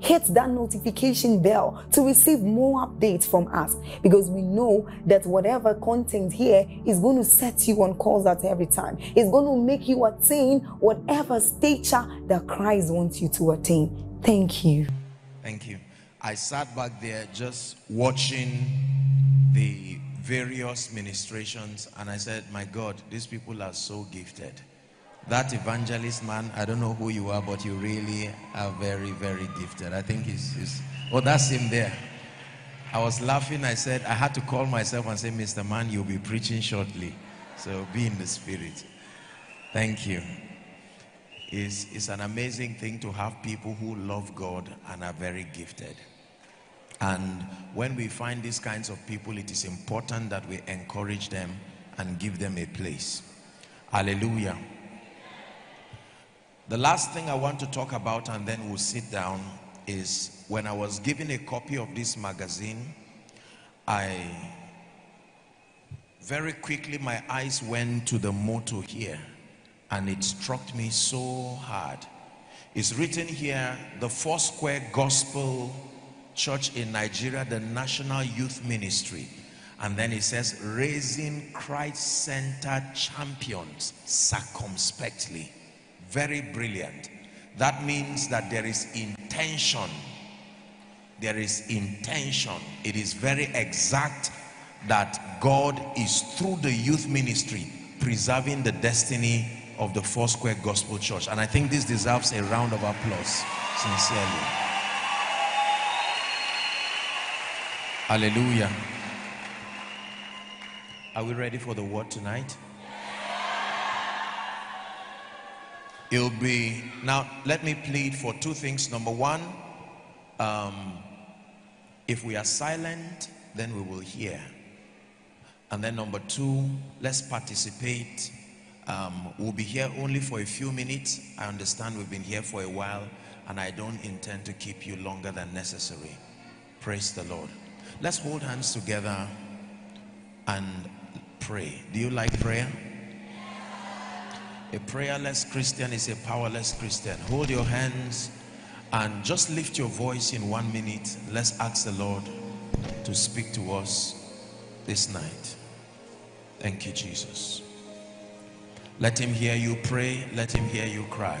hit that notification bell to receive more updates from us because we know that whatever content here is going to set you on course at every time. It's going to make you attain whatever stature that Christ wants you to attain. Thank you. Thank you. I sat back there just watching the various ministrations and I said, My God, these people are so gifted that evangelist man, I don't know who you are, but you really are very, very gifted. I think he's, he's oh, that's him there. I was laughing. I said, I had to call myself and say, Mr. Man, you'll be preaching shortly. So be in the spirit. Thank you. It's, it's an amazing thing to have people who love God and are very gifted. And when we find these kinds of people, it is important that we encourage them and give them a place. Hallelujah. The last thing I want to talk about and then we'll sit down is when I was given a copy of this magazine, I very quickly my eyes went to the motto here and it struck me so hard. It's written here, the Foursquare Gospel Church in Nigeria, the National Youth Ministry. And then it says, raising Christ-centered champions circumspectly very brilliant. That means that there is intention. There is intention. It is very exact that God is through the youth ministry preserving the destiny of the Foursquare Gospel Church. And I think this deserves a round of applause, sincerely. Hallelujah. Are we ready for the word tonight? It'll be, now let me plead for two things. Number one, um, if we are silent, then we will hear. And then number two, let's participate. Um, we'll be here only for a few minutes. I understand we've been here for a while and I don't intend to keep you longer than necessary. Praise the Lord. Let's hold hands together and pray. Do you like prayer? A prayerless Christian is a powerless Christian. Hold your hands and just lift your voice in one minute. Let's ask the Lord to speak to us this night. Thank you, Jesus. Let him hear you pray. Let him hear you cry.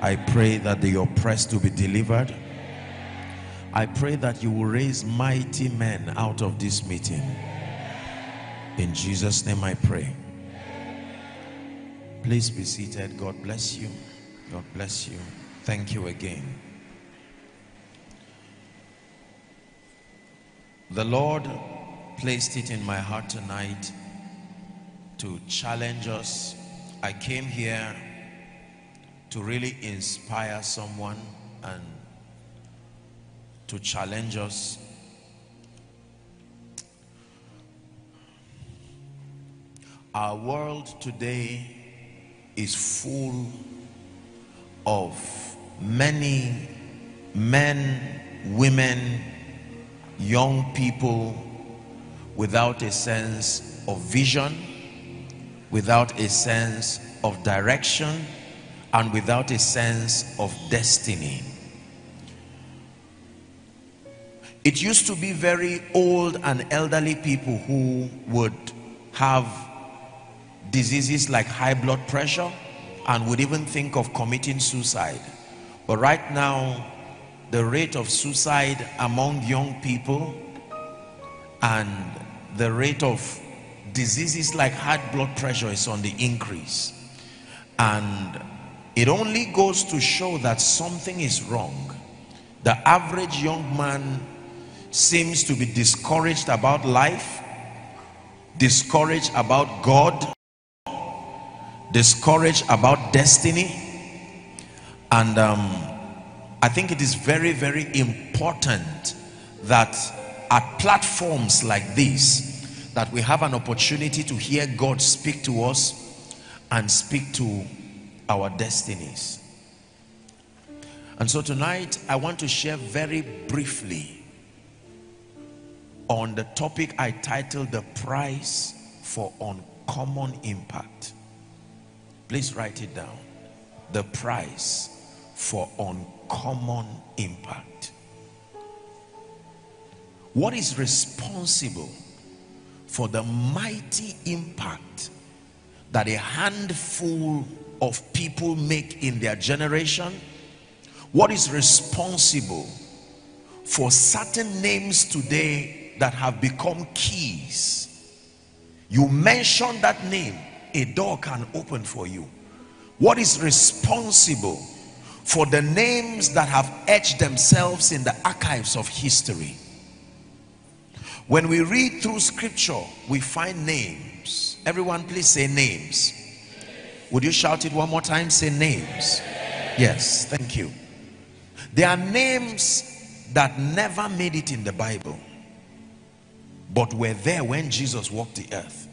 I pray that the oppressed will be delivered. I pray that you will raise mighty men out of this meeting. In Jesus' name I pray. Please be seated. God bless you. God bless you. Thank you again. The Lord placed it in my heart tonight to challenge us. I came here to really inspire someone and to challenge us. Our world today is full of many men, women, young people without a sense of vision, without a sense of direction, and without a sense of destiny. It used to be very old and elderly people who would have diseases like high blood pressure and would even think of committing suicide. But right now, the rate of suicide among young people and the rate of diseases like high blood pressure is on the increase. And it only goes to show that something is wrong. The average young man seems to be discouraged about life, discouraged about God, discouraged about destiny. And um, I think it is very, very important that at platforms like this, that we have an opportunity to hear God speak to us and speak to our destinies. And so tonight, I want to share very briefly on the topic I titled The Price for Uncommon Impact. Please write it down. The price for uncommon impact. What is responsible for the mighty impact that a handful of people make in their generation? What is responsible for certain names today that have become keys? You mention that name, a door can open for you. What is responsible for the names that have etched themselves in the archives of history? When we read through scripture, we find names. Everyone, please say names. Would you shout it one more time? Say names. Yes, thank you. There are names that never made it in the Bible, but were there when Jesus walked the earth.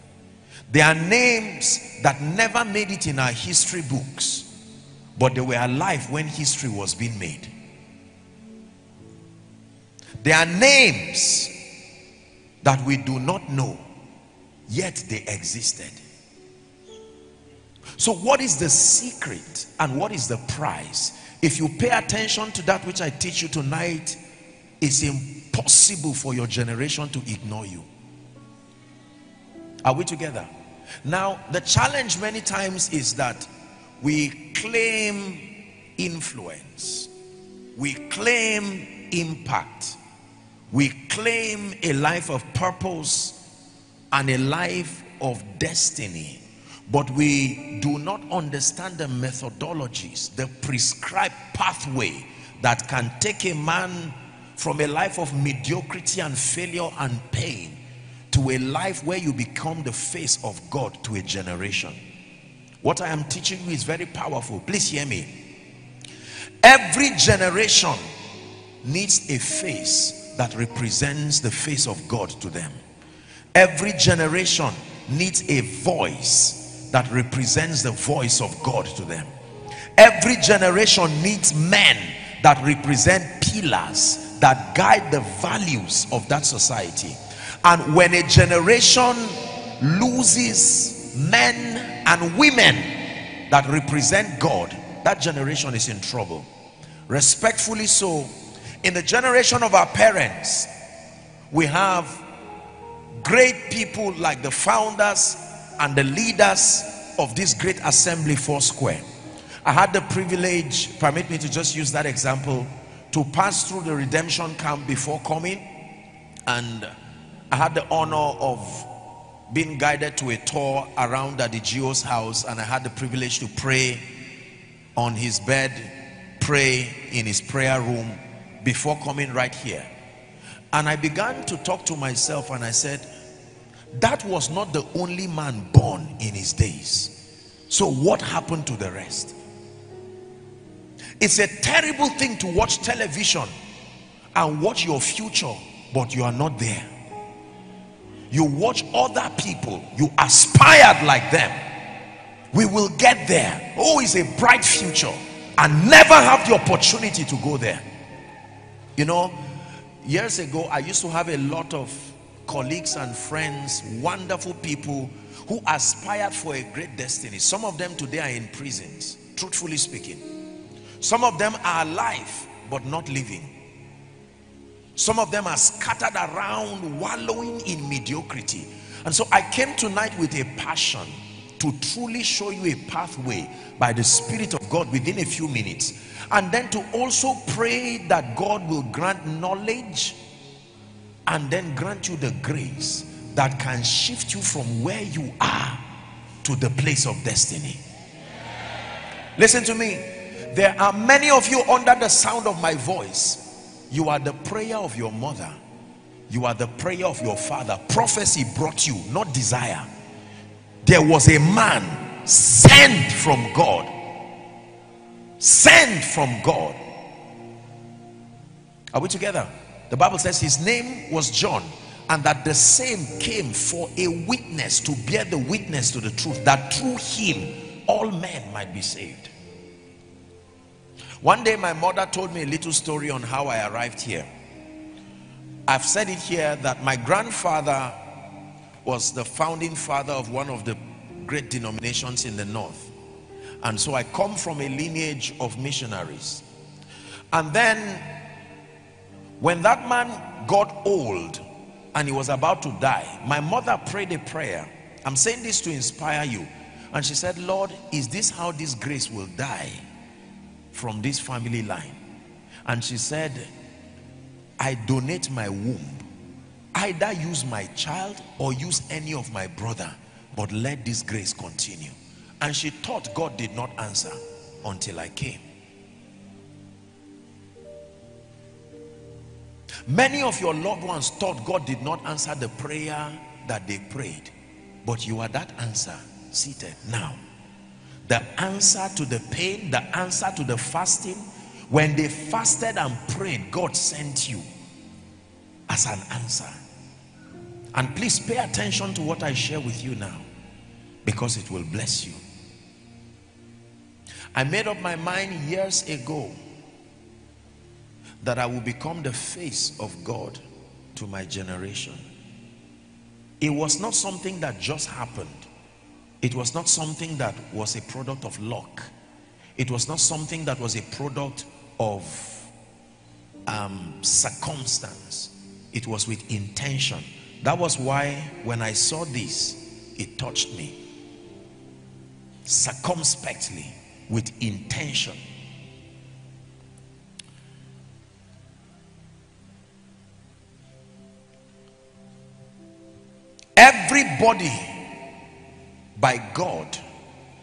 There are names that never made it in our history books, but they were alive when history was being made. There are names that we do not know, yet they existed. So what is the secret and what is the price? If you pay attention to that which I teach you tonight, it's impossible for your generation to ignore you. Are we together? Now, the challenge many times is that we claim influence. We claim impact. We claim a life of purpose and a life of destiny. But we do not understand the methodologies, the prescribed pathway that can take a man from a life of mediocrity and failure and pain to a life where you become the face of God to a generation. What I am teaching you is very powerful. Please hear me. Every generation needs a face that represents the face of God to them. Every generation needs a voice that represents the voice of God to them. Every generation needs men that represent pillars that guide the values of that society. And when a generation loses men and women that represent God, that generation is in trouble. Respectfully so, in the generation of our parents, we have great people like the founders and the leaders of this great assembly Foursquare. I had the privilege, permit me to just use that example, to pass through the redemption camp before coming and I had the honor of being guided to a tour around Adagio's house and I had the privilege to pray on his bed, pray in his prayer room before coming right here. And I began to talk to myself and I said, that was not the only man born in his days. So what happened to the rest? It's a terrible thing to watch television and watch your future, but you are not there. You watch other people, you aspired like them. We will get there. Oh, it's a bright future and never have the opportunity to go there. You know, years ago, I used to have a lot of colleagues and friends, wonderful people who aspired for a great destiny. Some of them today are in prisons, truthfully speaking. Some of them are alive, but not living. Some of them are scattered around, wallowing in mediocrity. And so I came tonight with a passion to truly show you a pathway by the Spirit of God within a few minutes. And then to also pray that God will grant knowledge and then grant you the grace that can shift you from where you are to the place of destiny. Listen to me. There are many of you under the sound of my voice you are the prayer of your mother. You are the prayer of your father. Prophecy brought you, not desire. There was a man sent from God. Sent from God. Are we together? The Bible says his name was John and that the same came for a witness to bear the witness to the truth that through him all men might be saved. One day my mother told me a little story on how I arrived here. I've said it here that my grandfather was the founding father of one of the great denominations in the north. And so I come from a lineage of missionaries. And then when that man got old and he was about to die, my mother prayed a prayer. I'm saying this to inspire you. And she said, Lord, is this how this grace will die? from this family line and she said I donate my womb either use my child or use any of my brother but let this grace continue and she thought God did not answer until I came many of your loved ones thought God did not answer the prayer that they prayed but you are that answer seated now the answer to the pain, the answer to the fasting. When they fasted and prayed, God sent you as an answer. And please pay attention to what I share with you now because it will bless you. I made up my mind years ago that I will become the face of God to my generation. It was not something that just happened. It was not something that was a product of luck. It was not something that was a product of um, circumstance. It was with intention. That was why when I saw this, it touched me. Circumspectly, with intention. Everybody by God,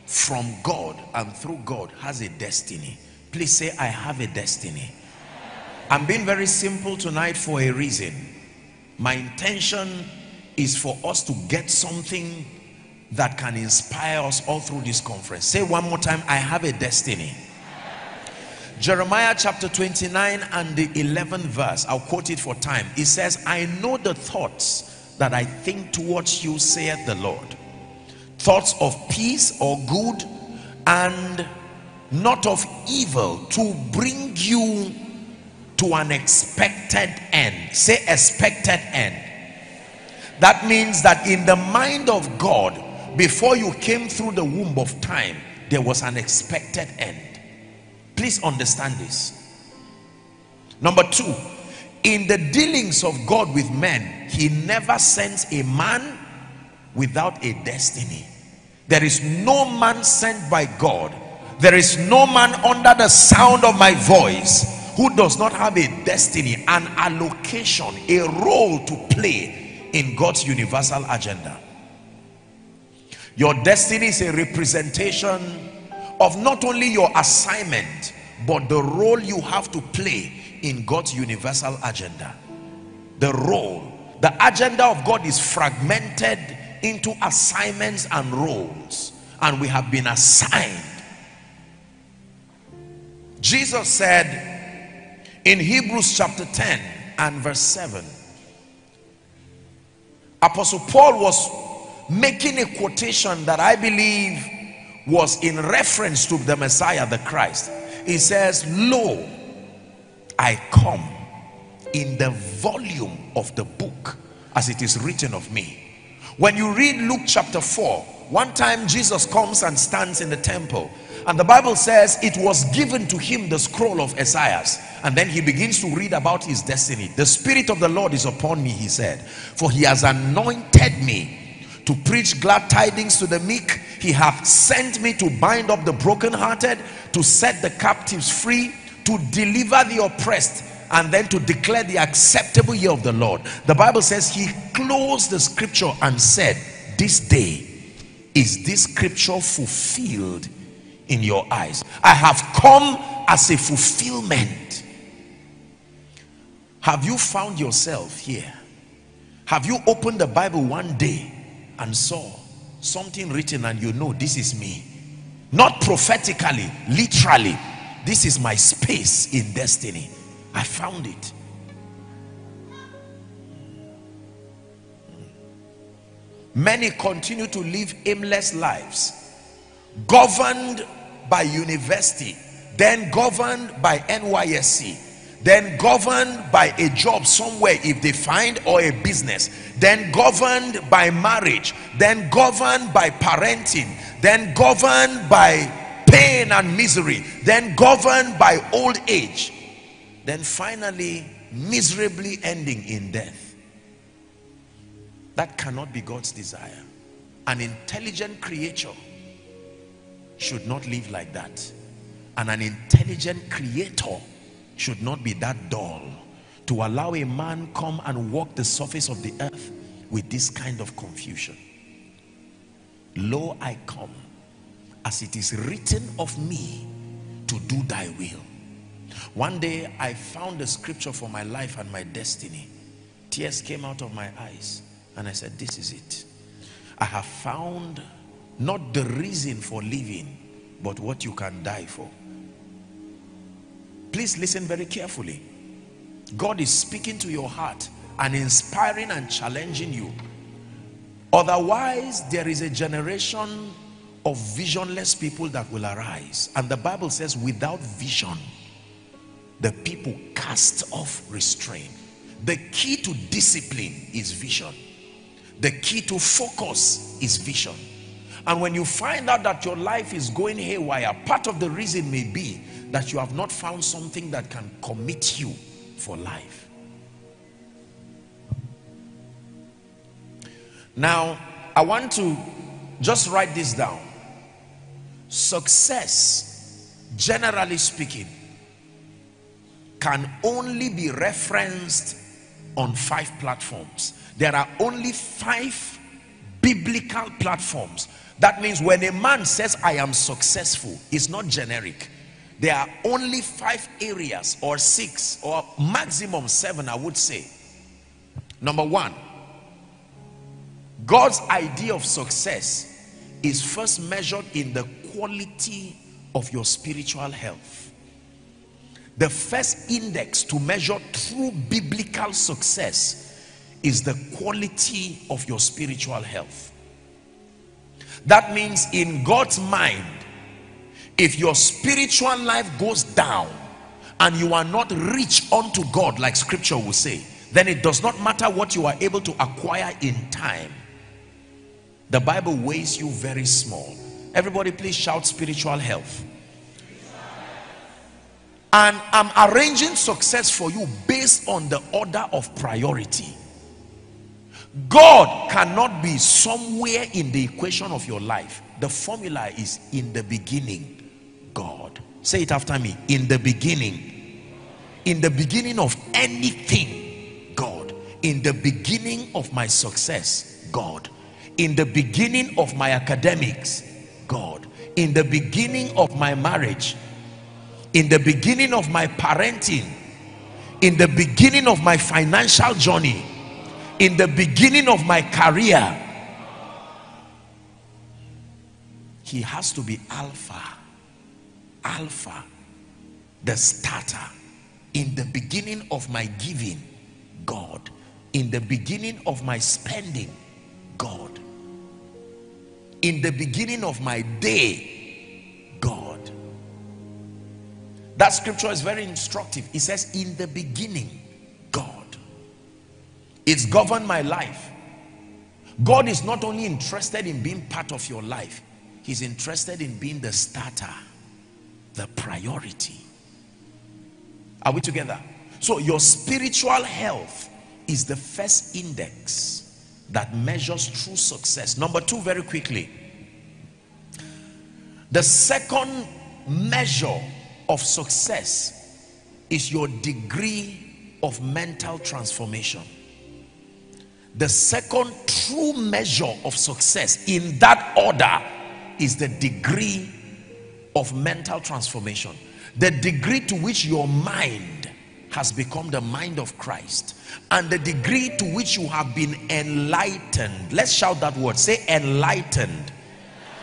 from God, and through God has a destiny. Please say, I have a destiny. I'm being very simple tonight for a reason. My intention is for us to get something that can inspire us all through this conference. Say one more time, I have a destiny. Jeremiah chapter 29 and the 11th verse, I'll quote it for time. It says, I know the thoughts that I think towards you, saith the Lord. Thoughts of peace or good and not of evil to bring you to an expected end. Say expected end. That means that in the mind of God before you came through the womb of time there was an expected end. Please understand this. Number two in the dealings of God with men he never sends a man without a destiny. There is no man sent by God. There is no man under the sound of my voice who does not have a destiny, an allocation, a role to play in God's universal agenda. Your destiny is a representation of not only your assignment, but the role you have to play in God's universal agenda. The role. The agenda of God is fragmented into assignments and roles. And we have been assigned. Jesus said in Hebrews chapter 10 and verse 7, Apostle Paul was making a quotation that I believe was in reference to the Messiah, the Christ. He says, Lo, I come in the volume of the book as it is written of me. When you read Luke chapter 4, one time Jesus comes and stands in the temple and the Bible says it was given to him the scroll of Esaias. And then he begins to read about his destiny. The Spirit of the Lord is upon me, he said, for he has anointed me to preach glad tidings to the meek. He hath sent me to bind up the brokenhearted, to set the captives free, to deliver the oppressed, and then to declare the acceptable year of the Lord. The Bible says he closed the scripture and said, this day is this scripture fulfilled in your eyes. I have come as a fulfillment. Have you found yourself here? Have you opened the Bible one day and saw something written and you know this is me not prophetically literally this is my space in destiny. I found it. Many continue to live aimless lives governed by university then governed by nysc then governed by a job somewhere if they find or a business then governed by marriage then governed by parenting then governed by pain and misery then governed by old age then finally miserably ending in death. That cannot be God's desire. An intelligent creature should not live like that. And an intelligent creator should not be that dull to allow a man come and walk the surface of the earth with this kind of confusion. Lo, I come as it is written of me to do thy will. One day I found a scripture for my life and my destiny. Tears came out of my eyes and I said, this is it. I have found not the reason for living, but what you can die for. Please listen very carefully. God is speaking to your heart and inspiring and challenging you. Otherwise, there is a generation of visionless people that will arise. And the Bible says, without vision, the people cast off restraint. The key to discipline is vision. The key to focus is vision. And when you find out that your life is going haywire, part of the reason may be that you have not found something that can commit you for life. Now, I want to just write this down. Success, generally speaking, can only be referenced on five platforms. There are only five biblical platforms. That means when a man says, I am successful, it's not generic there are only five areas or six or maximum seven I would say number one God's idea of success is first measured in the quality of your spiritual health. The first index to measure true biblical success is the quality of your spiritual health. That means in God's mind if your spiritual life goes down and you are not rich unto God like scripture will say then it does not matter what you are able to acquire in time. The Bible weighs you very small everybody please shout spiritual health and I'm arranging success for you based on the order of priority God cannot be somewhere in the equation of your life the formula is in the beginning God. Say it after me. In the beginning. In the beginning of anything, God. In the beginning of my success, God. in the beginning of my academics god. In the beginning of my marriage in the beginning of my parenting in the beginning of my financial journey in the beginning of my career he has to be alpha alpha the starter. In the beginning of my giving god. In the beginning of my spending god in the beginning of my day god. That scripture is very instructive. It says in the beginning god. It's governed my life. God is not only interested in being part of your life he's interested in being the starter the priority. Are we together? So your spiritual health is the first index that measures true success. Number two very quickly. The second measure of success is your degree of mental transformation. The second true measure of success in that order is the degree of mental transformation. The degree to which your mind has become the mind of Christ and the degree to which you have been enlightened. Let's shout that word. Say enlightened.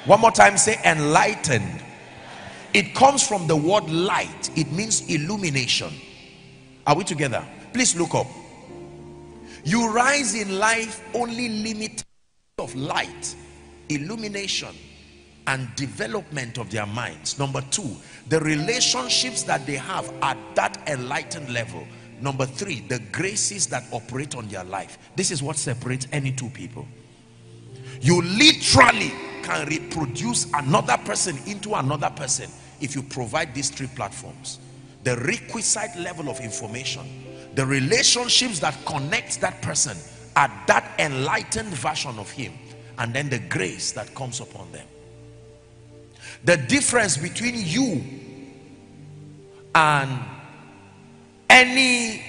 One more time say enlightened. It comes from the word light. It means illumination. Are we together? Please look up. You rise in life only limit of light. Illumination and development of their minds. Number two the relationships that they have at that enlightened level. Number three the graces that operate on their life. This is what separates any two people. You literally can reproduce another person into another person if you provide these three platforms. The requisite level of information the relationships that connect that person at that enlightened version of him and then the grace that comes upon them the difference between you and any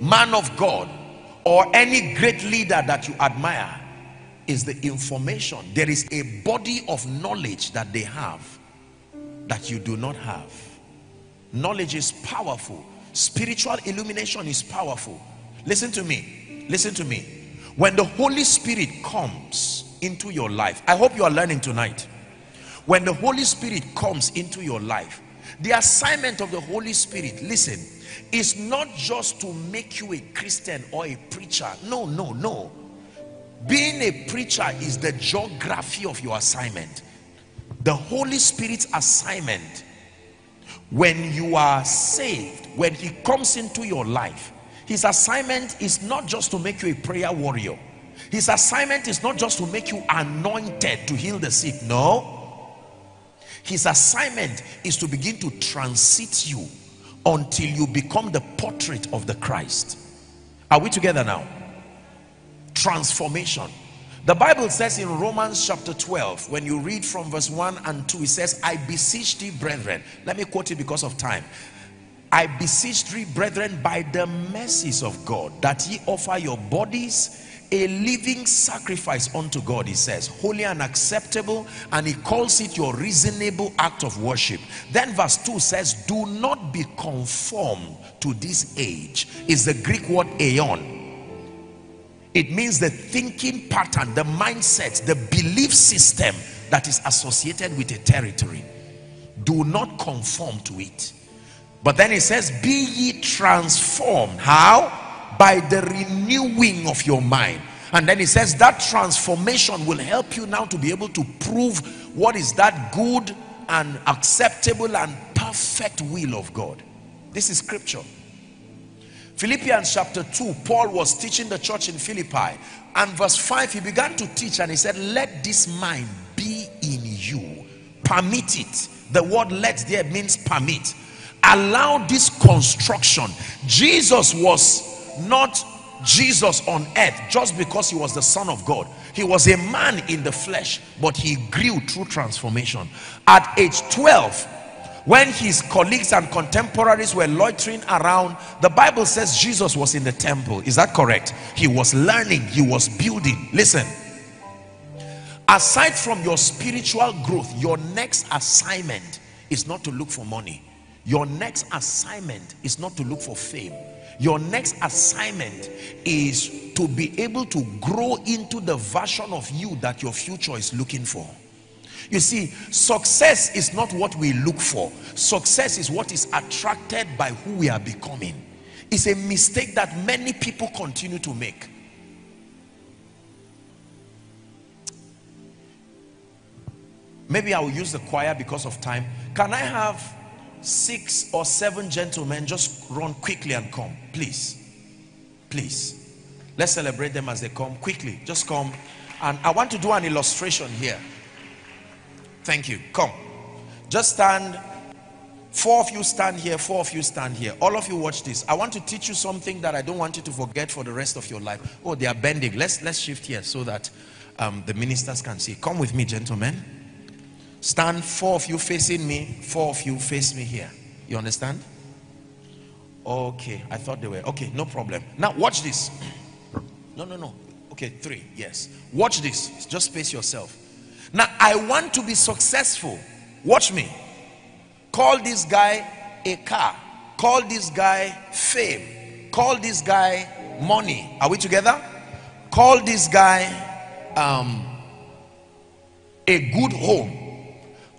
man of God or any great leader that you admire is the information. There is a body of knowledge that they have that you do not have. Knowledge is powerful. Spiritual illumination is powerful. Listen to me. Listen to me. When the Holy Spirit comes into your life I hope you are learning tonight when the Holy Spirit comes into your life the assignment of the Holy Spirit listen is not just to make you a Christian or a preacher. No no no. Being a preacher is the geography of your assignment. The Holy Spirit's assignment when you are saved when he comes into your life his assignment is not just to make you a prayer warrior. His assignment is not just to make you anointed to heal the sick. No his assignment is to begin to transit you until you become the portrait of the Christ. Are we together now? Transformation. The Bible says in Romans chapter 12, when you read from verse 1 and 2, it says, I beseech thee, brethren. Let me quote it because of time. I beseech thee, brethren, by the mercies of God, that ye offer your bodies a living sacrifice unto God he says holy and acceptable and he calls it your reasonable act of worship. Then verse 2 says do not be conformed to this age is the Greek word aeon. It means the thinking pattern the mindset the belief system that is associated with a territory. Do not conform to it. But then it says be ye transformed. How by the renewing of your mind. And then he says that transformation will help you now to be able to prove what is that good and acceptable and perfect will of God. This is scripture. Philippians chapter 2 Paul was teaching the church in Philippi. And verse 5 he began to teach and he said let this mind be in you. Permit it. The word let there means permit. Allow this construction. Jesus was not Jesus on earth just because he was the son of God. He was a man in the flesh but he grew through transformation. At age 12 when his colleagues and contemporaries were loitering around the Bible says Jesus was in the temple. Is that correct? He was learning. He was building. Listen. Aside from your spiritual growth your next assignment is not to look for money. Your next assignment is not to look for fame your next assignment is to be able to grow into the version of you that your future is looking for. You see success is not what we look for. Success is what is attracted by who we are becoming. It's a mistake that many people continue to make. Maybe i will use the choir because of time. Can i have six or seven gentlemen just run quickly and come. Please. Please. Let's celebrate them as they come quickly. Just come. And i want to do an illustration here. Thank you. Come. Just stand. Four of you stand here. Four of you stand here. All of you watch this. I want to teach you something that i don't want you to forget for the rest of your life. Oh they are bending. Let's let's shift here so that um, the ministers can see. Come with me gentlemen stand four of you facing me four of you face me here. You understand? Okay i thought they were okay no problem. Now watch this. No no no. Okay three yes. Watch this. Just face yourself. Now i want to be successful. Watch me. Call this guy a car. Call this guy fame. Call this guy money. Are we together? Call this guy um, a good home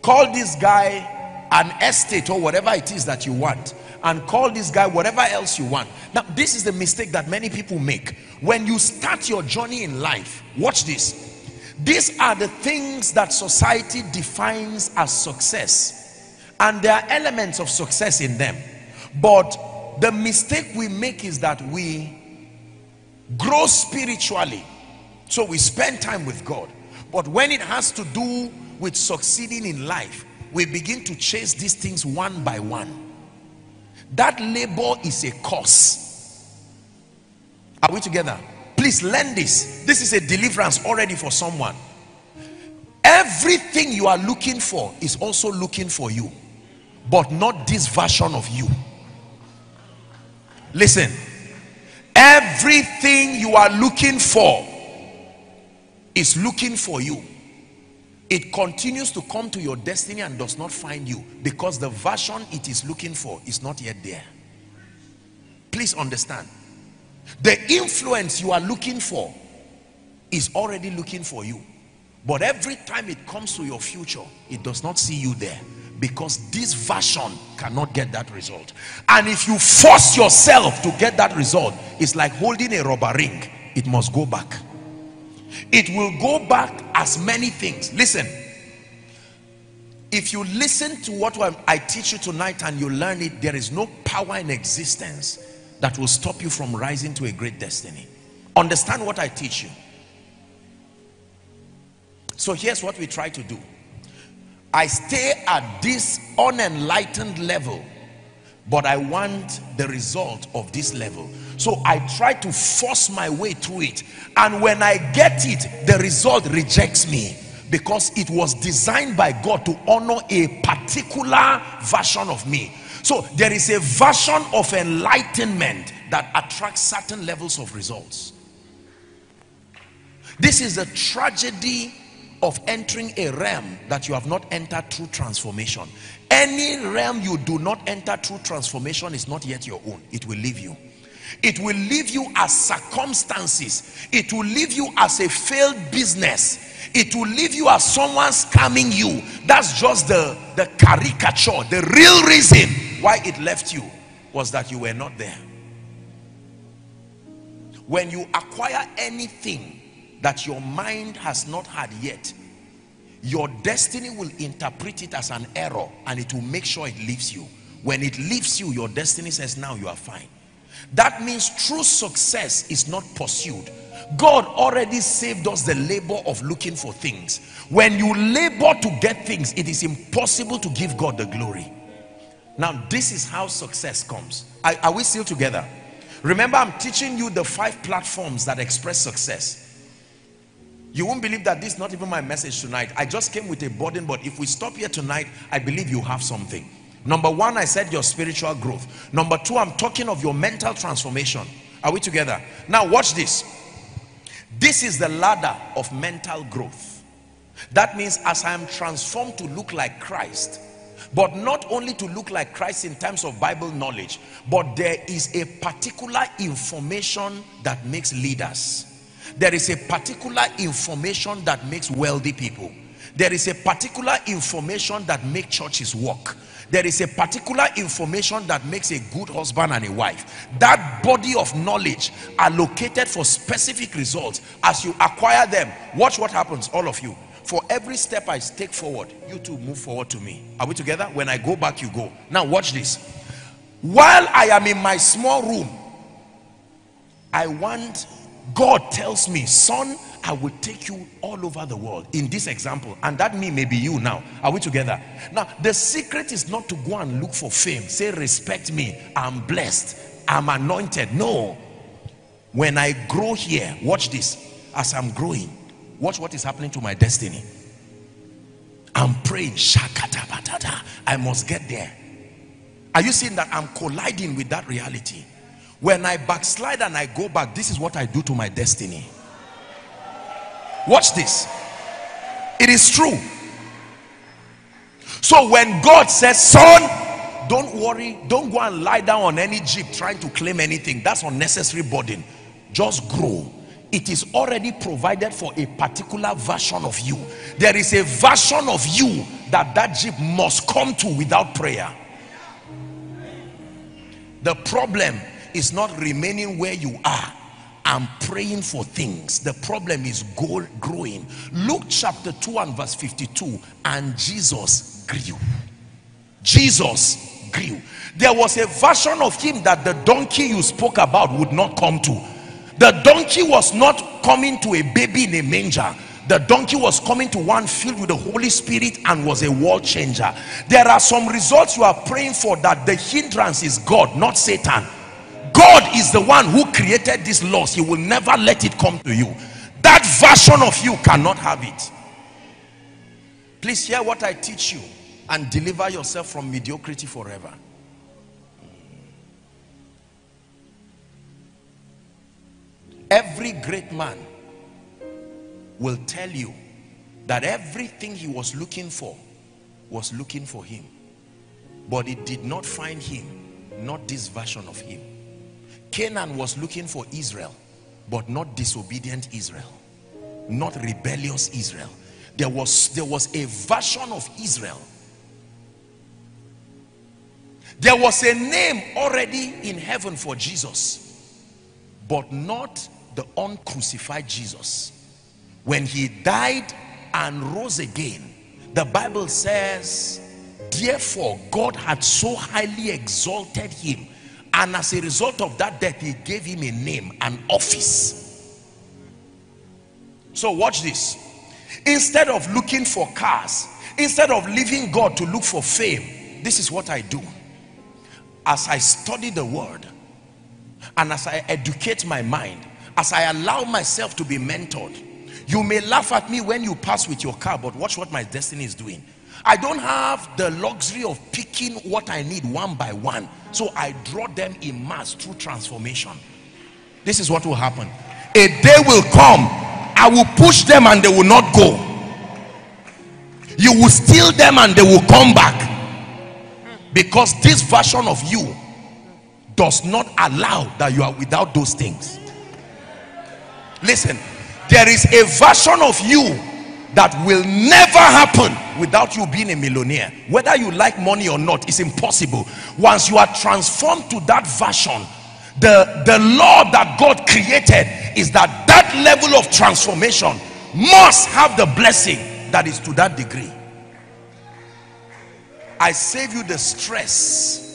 call this guy an estate or whatever it is that you want and call this guy whatever else you want. Now this is the mistake that many people make. When you start your journey in life watch this. These are the things that society defines as success and there are elements of success in them. But the mistake we make is that we grow spiritually so we spend time with God. But when it has to do with succeeding in life we begin to chase these things one by one. That labor is a curse are we together? Please learn this. This is a deliverance already for someone. Everything you are looking for is also looking for you but not this version of you. Listen. Everything you are looking for is looking for you it continues to come to your destiny and does not find you because the version it is looking for is not yet there. Please understand. The influence you are looking for is already looking for you. But every time it comes to your future it does not see you there because this version cannot get that result. And if you force yourself to get that result it's like holding a rubber ring. It must go back it will go back as many things. Listen. If you listen to what I teach you tonight and you learn it there is no power in existence that will stop you from rising to a great destiny. Understand what I teach you. So here's what we try to do. I stay at this unenlightened level but I want the result of this level. So I try to force my way through it. And when I get it the result rejects me. Because it was designed by God to honor a particular version of me. So there is a version of enlightenment that attracts certain levels of results. This is a tragedy of entering a realm that you have not entered through transformation any realm you do not enter through transformation is not yet your own. It will leave you. It will leave you as circumstances. It will leave you as a failed business. It will leave you as someone scamming you. That's just the the caricature. The real reason why it left you was that you were not there. When you acquire anything that your mind has not had yet your destiny will interpret it as an error and it will make sure it leaves you. When it leaves you your destiny says now you are fine. That means true success is not pursued. God already saved us the labor of looking for things. When you labor to get things it is impossible to give God the glory. Now this is how success comes. Are, are we still together? Remember I'm teaching you the five platforms that express success you won't believe that this is not even my message tonight I just came with a burden but if we stop here tonight I believe you have something Number one, I said your spiritual growth. Number two, I'm talking of your mental transformation. Are we together? Now watch this. This is the ladder of mental growth. That means as I am transformed to look like Christ, but not only to look like Christ in terms of Bible knowledge, but there is a particular information that makes leaders. There is a particular information that makes wealthy people. There is a particular information that makes churches work. There is a particular information that makes a good husband and a wife. That body of knowledge allocated for specific results. As you acquire them, watch what happens, all of you for every step I take forward, you two move forward to me. Are we together? When I go back, you go. Now watch this. While I am in my small room, I want, God tells me, son, I will take you all over the world in this example. And that me may be you now. Are we together? Now, the secret is not to go and look for fame. Say, respect me. I'm blessed. I'm anointed. No. When I grow here, watch this. As I'm growing, Watch what is happening to my destiny. I'm praying. I must get there. Are you seeing that I'm colliding with that reality? When I backslide and I go back, this is what I do to my destiny. Watch this. It is true. So when God says, son, don't worry, don't go and lie down on any jeep trying to claim anything. That's unnecessary burden. Just grow it is already provided for a particular version of you there is a version of you that that jeep must come to without prayer the problem is not remaining where you are. And praying for things. The problem is goal growing. Luke chapter 2 and verse 52 and jesus grew. Jesus grew. There was a version of him that the donkey you spoke about would not come to. The donkey was not coming to a baby in a manger. The donkey was coming to one filled with the Holy Spirit and was a world changer. There are some results you are praying for that the hindrance is God, not Satan. God is the one who created this loss. He will never let it come to you. That version of you cannot have it. Please hear what I teach you and deliver yourself from mediocrity forever. Every great man will tell you that everything he was looking for was looking for him. But it did not find him, not this version of him. Canaan was looking for Israel, but not disobedient Israel, not rebellious Israel. There was, there was a version of Israel. There was a name already in heaven for Jesus, but not the uncrucified Jesus when he died and rose again the Bible says therefore God had so highly exalted him and as a result of that death he gave him a name an office. So watch this. Instead of looking for cars instead of leaving God to look for fame this is what I do. As I study the word and as I educate my mind as I allow myself to be mentored you may laugh at me when you pass with your car but watch what my destiny is doing I don't have the luxury of picking what I need one by one. So I draw them in mass through transformation. This is what will happen. A day will come. I will push them and they will not go. You will steal them and they will come back. Because this version of you does not allow that you are without those things. Listen there is a version of you that will never happen without you being a millionaire. Whether you like money or not it's impossible. Once you are transformed to that version the the law that god created is that that level of transformation must have the blessing that is to that degree. I save you the stress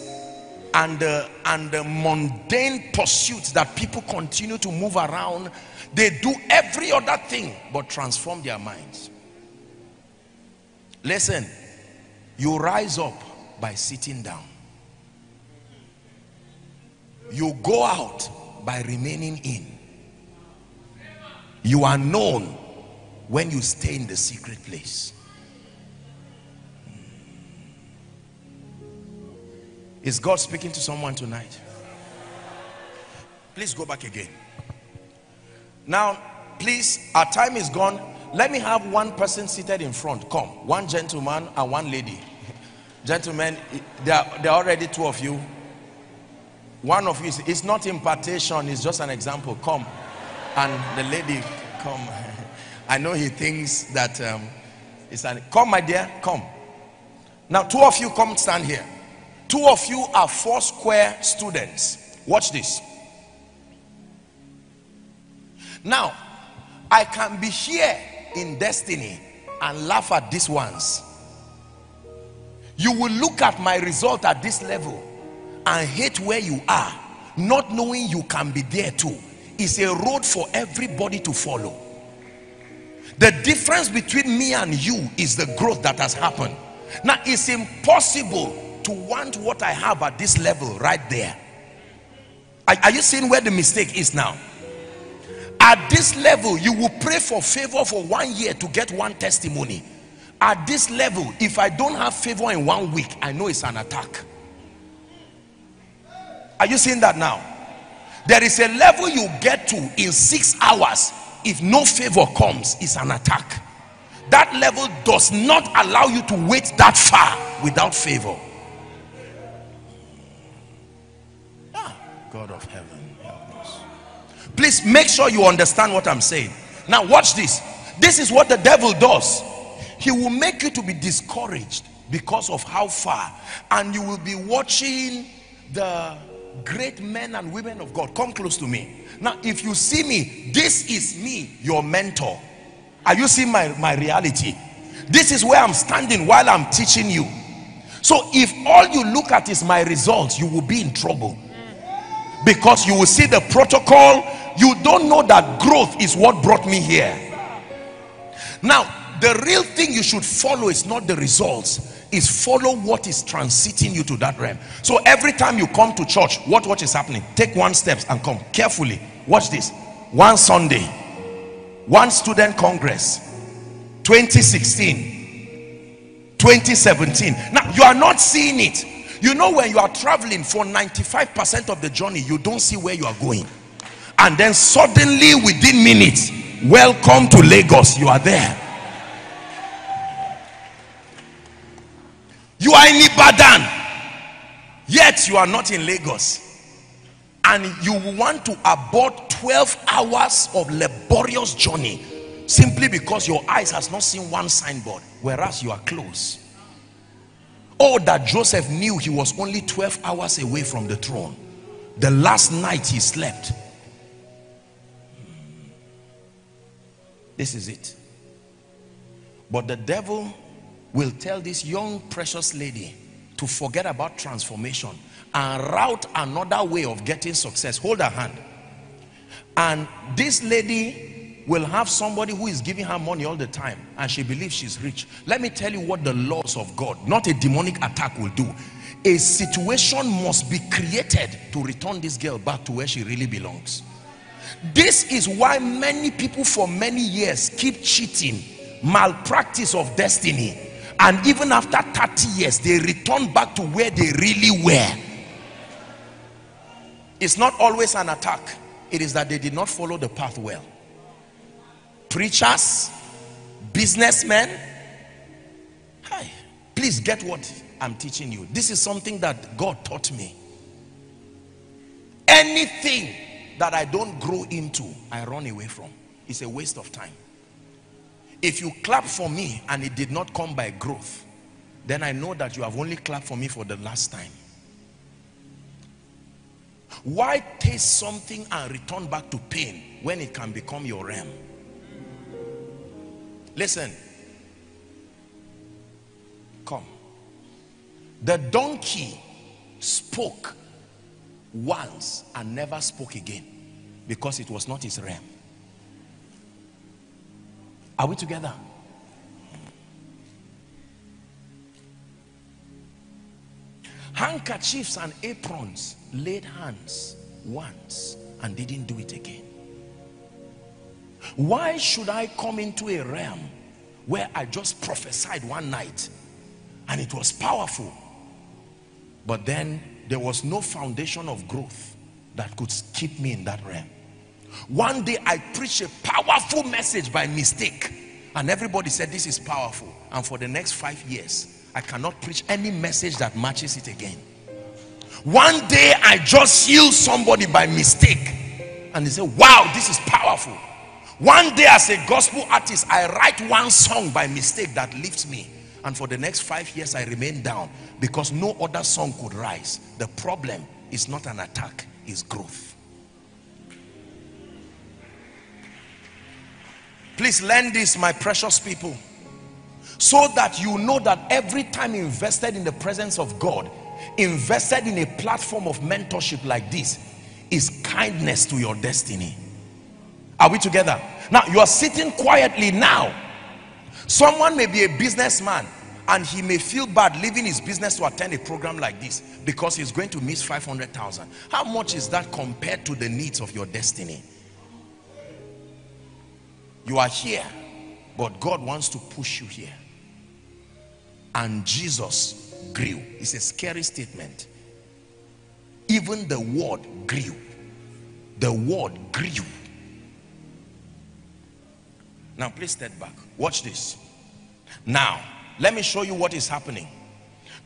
and the and the mundane pursuits that people continue to move around they do every other thing but transform their minds. Listen, you rise up by sitting down. You go out by remaining in. You are known when you stay in the secret place. Is God speaking to someone tonight? Please go back again. Now, please, our time is gone. let me have one person seated in front. Come one gentleman and one lady. Gentlemen there are, there are already two of you. One of you is it's not impartation it's just an example. Come and the lady come. I know he thinks that um it's an come my dear come. Now two of you come stand here two of you are four square students. Watch this. Now i can be here in destiny and laugh at these ones. You will look at my result at this level and hate where you are not knowing you can be there too. Is a road for everybody to follow. The difference between me and you is the growth that has happened. Now it's impossible to want what i have at this level right there. Are, are you seeing where the mistake is now? At this level you will pray for favor for one year to get one testimony. At this level if i don't have favor in one week i know it's an attack. Are you seeing that now? There is a level you get to in six hours if no favor comes it's an attack. That level does not allow you to wait that far without favor god of heaven please make sure you understand what i'm saying. Now watch this. This is what the devil does. He will make you to be discouraged because of how far and you will be watching the great men and women of God. Come close to me. Now if you see me this is me your mentor. Are you seeing my my reality? This is where I'm standing while I'm teaching you. So if all you look at is my results you will be in trouble because you will see the protocol. You don't know that growth is what brought me here. Now the real thing you should follow is not the results. Is follow what is transiting you to that realm. So every time you come to church what what is happening? Take one steps and come. Carefully. Watch this. One sunday. One student congress. 2016 2017 now you are not seeing it you know when you are traveling for 95 percent of the journey you don't see where you are going. And then suddenly within minutes welcome to lagos you are there. You are in ibadan yet you are not in lagos. And you want to abort 12 hours of laborious journey simply because your eyes has not seen one signboard whereas you are close oh that joseph knew he was only 12 hours away from the throne. The last night he slept. This is it. But the devil will tell this young precious lady to forget about transformation and route another way of getting success. Hold her hand. And this lady will have somebody who is giving her money all the time and she believes she's rich. Let me tell you what the laws of god not a demonic attack will do. A situation must be created to return this girl back to where she really belongs. This is why many people for many years keep cheating malpractice of destiny and even after 30 years they return back to where they really were. It's not always an attack. It is that they did not follow the path well preachers businessmen. Hi please get what i'm teaching you. This is something that god taught me. Anything that i don't grow into i run away from. It's a waste of time. If you clap for me and it did not come by growth then i know that you have only clapped for me for the last time. Why taste something and return back to pain when it can become your realm listen. Come. The donkey spoke once and never spoke again because it was not his realm. Are we together? Handkerchiefs and aprons laid hands once and didn't do it again why should I come into a realm where I just prophesied one night and it was powerful but then there was no foundation of growth that could keep me in that realm one day I preached a powerful message by mistake And everybody said, this is powerful. And for the next five years, I cannot preach any message that matches it again. One day, I just healed somebody by mistake. And they say, wow, this is powerful. One day as a gospel artist, I write one song by mistake that lifts me. And for the next five years, I remain down because no other song could rise. The problem is not an attack, it's growth. Please learn this, my precious people, so that you know that every time invested in the presence of God, invested in a platform of mentorship like this, is kindness to your destiny. Are we together? Now, you are sitting quietly now. Someone may be a businessman and he may feel bad leaving his business to attend a program like this because he's going to miss 500,000. How much is that compared to the needs of your destiny? You are here, but God wants to push you here. And Jesus grew. It's a scary statement. Even the word grew. The word grew. Now, please step back. Watch this. Now, let me show you what is happening.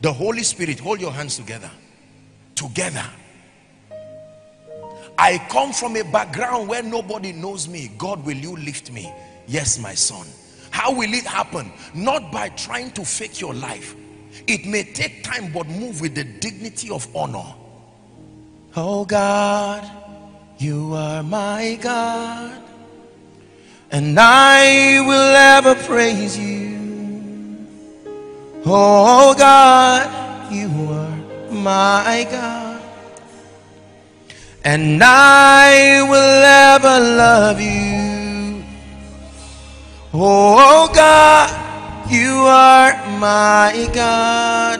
The Holy Spirit, hold your hands together. Together. I come from a background where nobody knows me. God, will you lift me? Yes, my son. How will it happen? Not by trying to fake your life. It may take time, but move with the dignity of honor. Oh God, you are my God and I will ever praise you. Oh God, you are my God, and I will ever love you. Oh God, you are my God,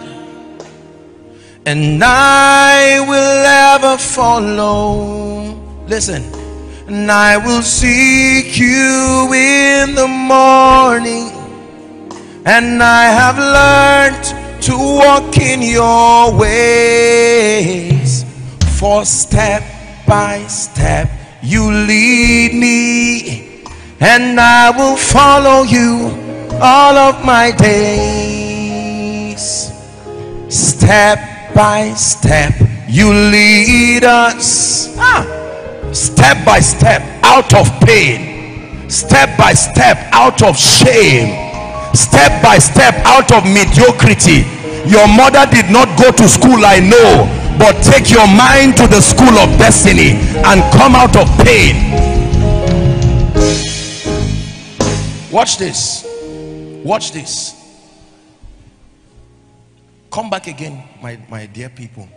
and I will ever follow. Listen and I will seek you in the morning. And I have learned to walk in your ways. For step by step you lead me. And I will follow you all of my days. Step by step you lead us. Ah step by step out of pain. Step by step out of shame. Step by step out of mediocrity. Your mother did not go to school i know but take your mind to the school of destiny and come out of pain. Watch this. Watch this. Come back again my my dear people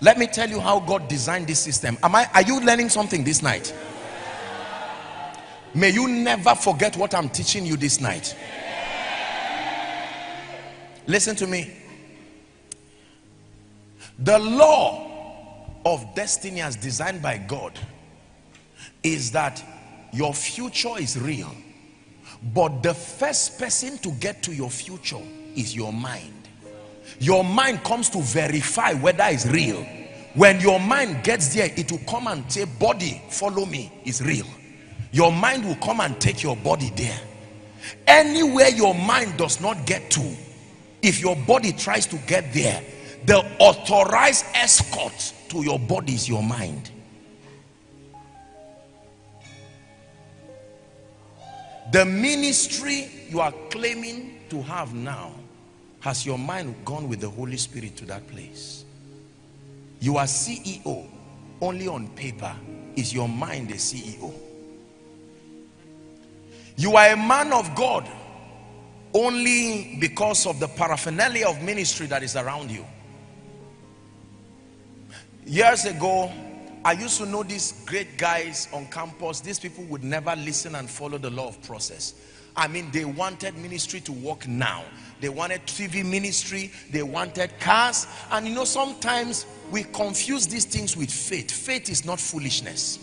let me tell you how God designed this system. Am I, are you learning something this night? May you never forget what I'm teaching you this night. Listen to me. The law of destiny as designed by God is that your future is real. But the first person to get to your future is your mind your mind comes to verify whether it's real. When your mind gets there it will come and say body follow me it's real. Your mind will come and take your body there. Anywhere your mind does not get to if your body tries to get there the authorized escort to your body is your mind. The ministry you are claiming to have now has your mind gone with the Holy Spirit to that place? You are CEO only on paper. Is your mind a CEO? You are a man of God only because of the paraphernalia of ministry that is around you. Years ago, I used to know these great guys on campus. These people would never listen and follow the law of process. I mean, they wanted ministry to work now. They wanted TV ministry. They wanted cars. And you know, sometimes we confuse these things with faith. Faith is not foolishness.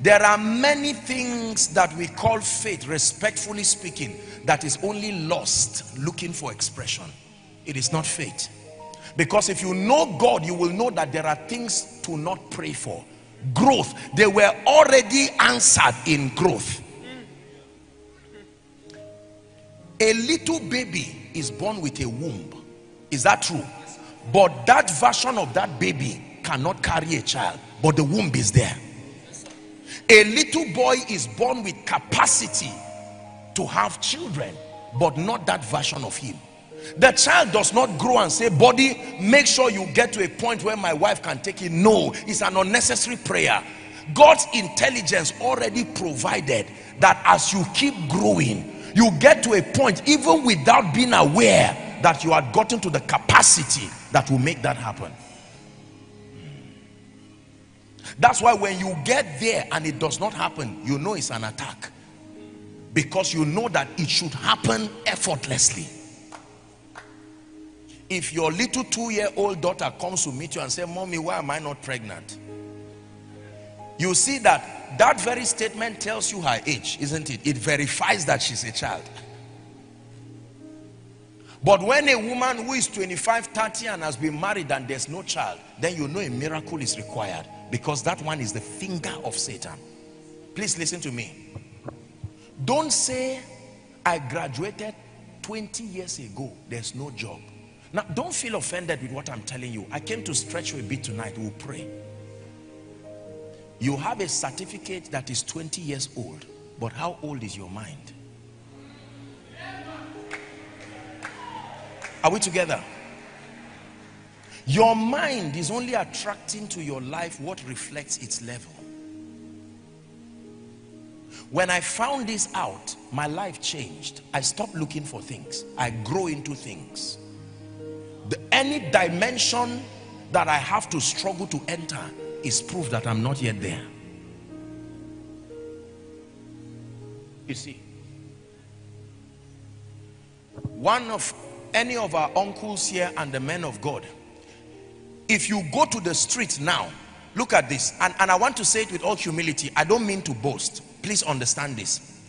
There are many things that we call faith, respectfully speaking, that is only lost looking for expression. It is not faith. Because if you know God, you will know that there are things to not pray for. Growth, they were already answered in growth. A little baby is born with a womb. Is that true? But that version of that baby cannot carry a child, but the womb is there. A little boy is born with capacity to have children, but not that version of him. The child does not grow and say, body, make sure you get to a point where my wife can take it. No, it's an unnecessary prayer. God's intelligence already provided that as you keep growing, you get to a point, even without being aware that you had gotten to the capacity that will make that happen. That's why when you get there and it does not happen, you know it's an attack. Because you know that it should happen effortlessly. If your little two-year-old daughter comes to meet you and say, Mommy, why am I not pregnant? You see that that very statement tells you her age, isn't it? It verifies that she's a child. But when a woman who is 25, 30 and has been married and there's no child, then you know a miracle is required because that one is the finger of Satan. Please listen to me. Don't say, I graduated 20 years ago, there's no job. Now, don't feel offended with what I'm telling you. I came to stretch you a bit tonight. We'll pray. You have a certificate that is 20 years old, but how old is your mind? Are we together? Your mind is only attracting to your life what reflects its level. When I found this out, my life changed. I stopped looking for things. I grow into things. The, any dimension that I have to struggle to enter is proof that I'm not yet there. You see, one of any of our uncles here and the men of God, if you go to the street now, look at this, and, and I want to say it with all humility, I don't mean to boast. Please understand this.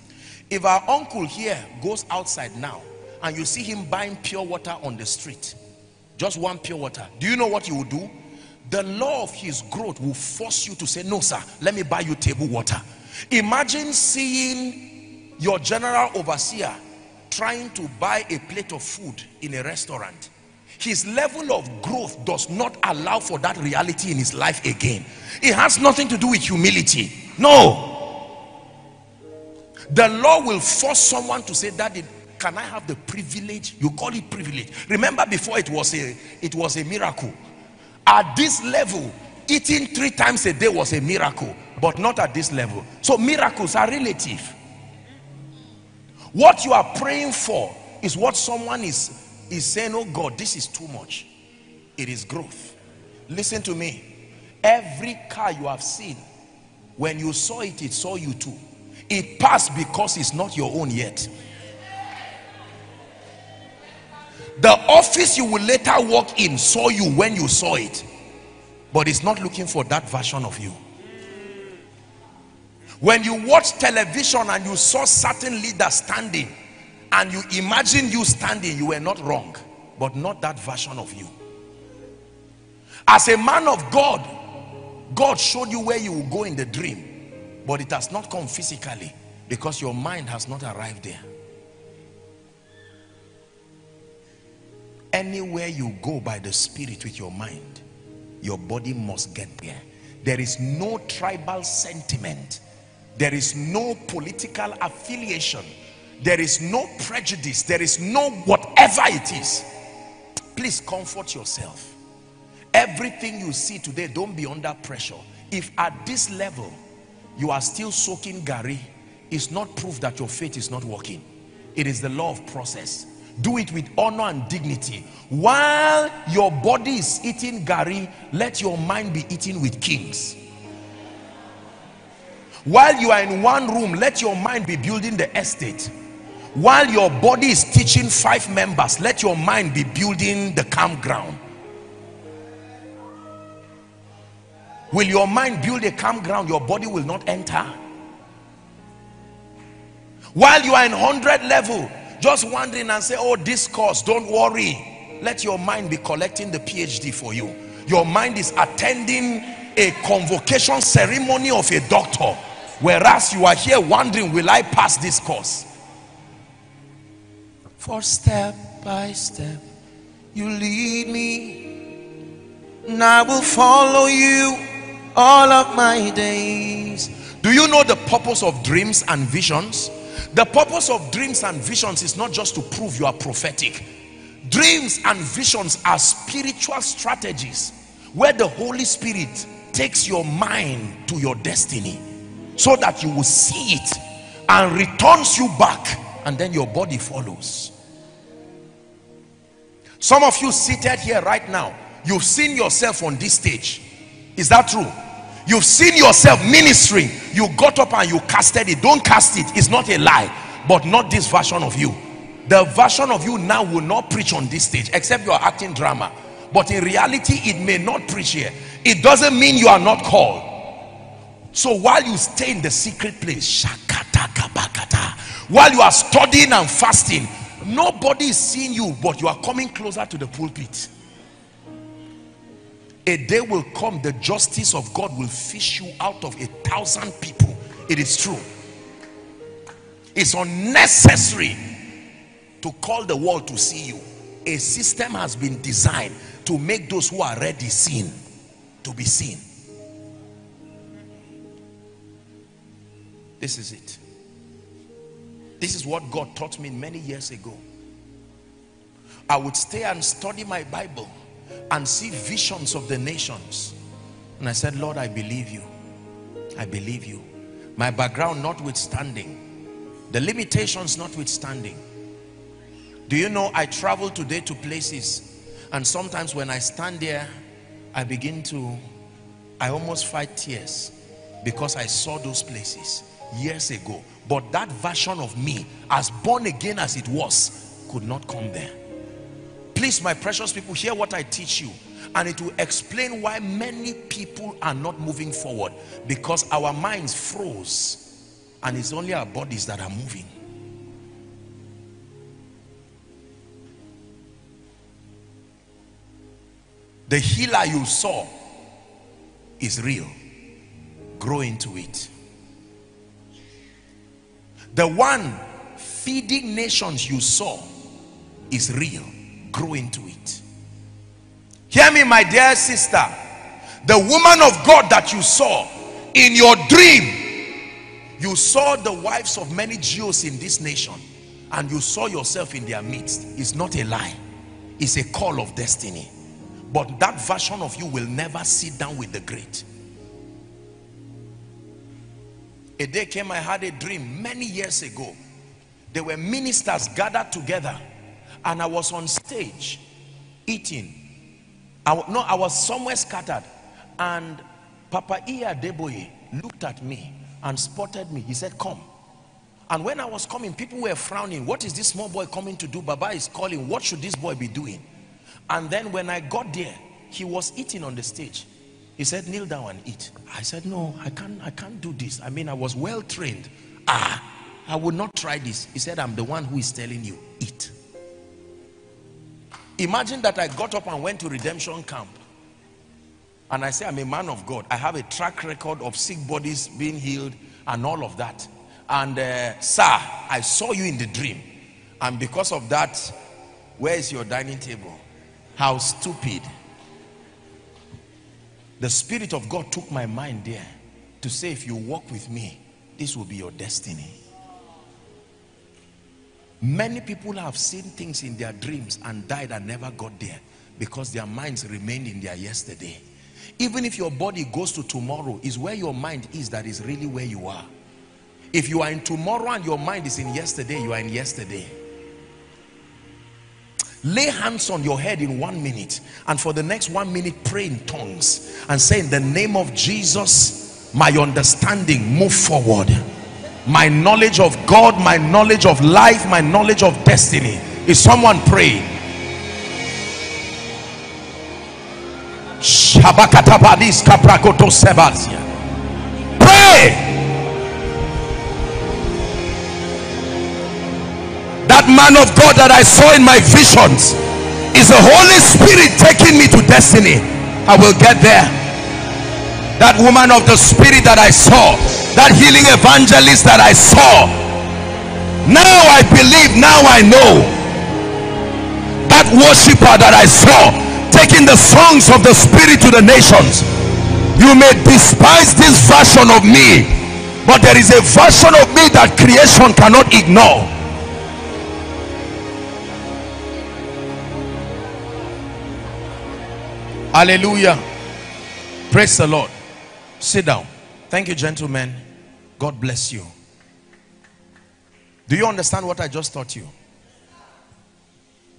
If our uncle here goes outside now and you see him buying pure water on the street, just one pure water, do you know what he will do? The law of his growth will force you to say, no sir, let me buy you table water. Imagine seeing your general overseer trying to buy a plate of food in a restaurant. His level of growth does not allow for that reality in his life again. It has nothing to do with humility. No. The law will force someone to say daddy can i have the privilege? You call it privilege. Remember before it was a it was a miracle at this level eating three times a day was a miracle but not at this level. So miracles are relative. What you are praying for is what someone is is saying oh god this is too much. It is growth. Listen to me. Every car you have seen when you saw it it saw you too. It passed because it's not your own yet the office you will later walk in saw you when you saw it but it's not looking for that version of you. When you watch television and you saw certain leaders standing and you imagine you standing you were not wrong but not that version of you. As a man of God God showed you where you will go in the dream but it has not come physically because your mind has not arrived there anywhere you go by the spirit with your mind your body must get there. There is no tribal sentiment. There is no political affiliation. There is no prejudice. There is no whatever it is. Please comfort yourself. Everything you see today don't be under pressure. If at this level you are still soaking garri it's not proof that your faith is not working. It is the law of process do it with honor and dignity. While your body is eating garri let your mind be eating with kings. While you are in one room let your mind be building the estate. While your body is teaching five members let your mind be building the campground. Will your mind build a campground your body will not enter? While you are in 100 level just wondering and say oh this course don't worry. Let your mind be collecting the phd for you. Your mind is attending a convocation ceremony of a doctor. Whereas you are here wondering will i pass this course? For step by step, you lead me, and I will follow you all of my days. Do you know the purpose of dreams and visions? The purpose of dreams and visions is not just to prove you are prophetic. Dreams and visions are spiritual strategies where the Holy Spirit takes your mind to your destiny so that you will see it and returns you back and then your body follows. Some of you seated here right now, you've seen yourself on this stage. Is that true? You've seen yourself ministering. You got up and you casted it. Don't cast it. It's not a lie. But not this version of you. The version of you now will not preach on this stage except you are acting drama. But in reality, it may not preach here. It doesn't mean you are not called. So while you stay in the secret place, while you are studying and fasting, nobody is seeing you, but you are coming closer to the pulpit. A day will come, the justice of God will fish you out of a thousand people. It is true. It's unnecessary to call the world to see you. A system has been designed to make those who are ready seen to be seen. This is it. This is what God taught me many years ago. I would stay and study my Bible and see visions of the nations. And I said, Lord, I believe you. I believe you. My background notwithstanding, the limitations notwithstanding. Do you know I travel today to places and sometimes when I stand there, I begin to, I almost fight tears because I saw those places years ago. But that version of me, as born again as it was, could not come there. Please, my precious people, hear what I teach you. And it will explain why many people are not moving forward. Because our minds froze. And it's only our bodies that are moving. The healer you saw is real. Grow into it. The one feeding nations you saw is real. Grow into it. Hear me, my dear sister. The woman of God that you saw in your dream, you saw the wives of many Jews in this nation and you saw yourself in their midst. It's not a lie. It's a call of destiny. But that version of you will never sit down with the great. A day came, I had a dream many years ago. There were ministers gathered together and I was on stage eating. I, no, I was somewhere scattered and Papa Iya Deboye looked at me and spotted me. He said, come. And when I was coming, people were frowning. What is this small boy coming to do? Baba is calling. What should this boy be doing? And then when I got there, he was eating on the stage. He said, kneel down and eat. I said, no, I can't, I can't do this. I mean, I was well trained. Ah, I would not try this. He said, I'm the one who is telling you, eat. Imagine that I got up and went to redemption camp. And I say, I'm a man of God. I have a track record of sick bodies being healed and all of that. And uh, sir, I saw you in the dream. And because of that, where is your dining table? How stupid. The Spirit of God took my mind there to say, if you walk with me, this will be your destiny. Many people have seen things in their dreams and died and never got there because their minds remained in their yesterday. Even if your body goes to tomorrow, is where your mind is that is really where you are. If you are in tomorrow and your mind is in yesterday, you are in yesterday. Lay hands on your head in one minute and for the next one minute pray in tongues and say in the name of Jesus, my understanding move forward. My knowledge of God, my knowledge of life, my knowledge of destiny. Is someone praying? Pray. that man of God that I saw in my visions is the Holy Spirit taking me to destiny. I will get there. That woman of the Spirit that I saw, that healing evangelist that I saw. Now I believe, now I know. That worshiper that I saw taking the songs of the spirit to the nations. You may despise this version of me but there is a version of me that creation cannot ignore. Hallelujah. Praise the lord. Sit down. Thank you gentlemen god bless you. Do you understand what i just taught you?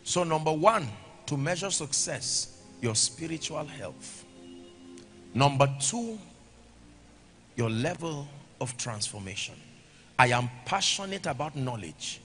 So number one to measure success your spiritual health. Number two your level of transformation. I am passionate about knowledge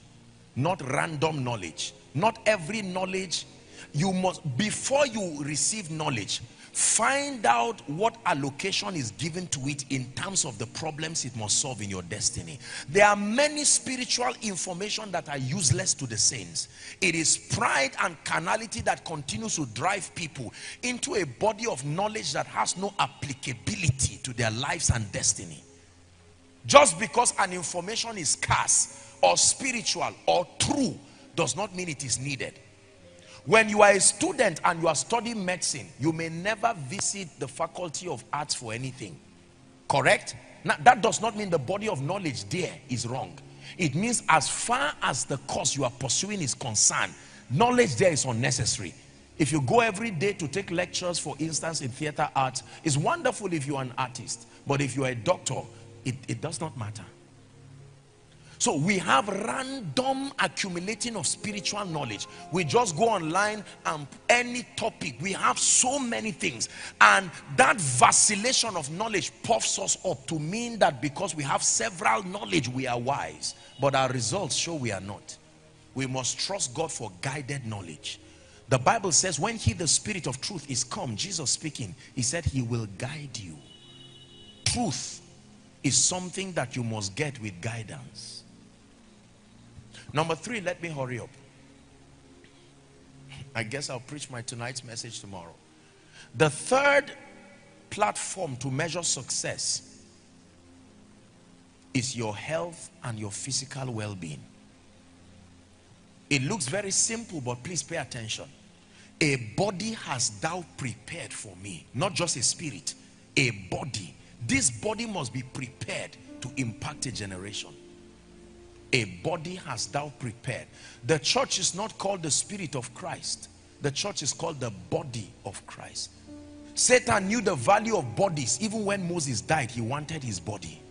not random knowledge. Not every knowledge you must before you receive knowledge find out what allocation is given to it in terms of the problems it must solve in your destiny. There are many spiritual information that are useless to the saints. It is pride and carnality that continues to drive people into a body of knowledge that has no applicability to their lives and destiny. Just because an information is scarce or spiritual or true does not mean it is needed when you are a student and you are studying medicine, you may never visit the faculty of arts for anything. Correct? Now, that does not mean the body of knowledge there is wrong. It means as far as the course you are pursuing is concerned, knowledge there is unnecessary. If you go every day to take lectures, for instance, in theater art, it's wonderful if you're an artist. But if you're a doctor, it, it does not matter. So we have random accumulating of spiritual knowledge. We just go online and any topic. We have so many things. And that vacillation of knowledge puffs us up to mean that because we have several knowledge, we are wise. But our results show we are not. We must trust God for guided knowledge. The Bible says when he, the spirit of truth is come, Jesus speaking, he said he will guide you. Truth is something that you must get with guidance. Number three, let me hurry up. I guess I'll preach my tonight's message tomorrow. The third platform to measure success is your health and your physical well-being. It looks very simple, but please pay attention. A body has thou prepared for me, not just a spirit, a body. This body must be prepared to impact a generation a body has thou prepared. The church is not called the spirit of Christ. The church is called the body of Christ. Satan knew the value of bodies. Even when Moses died, he wanted his body.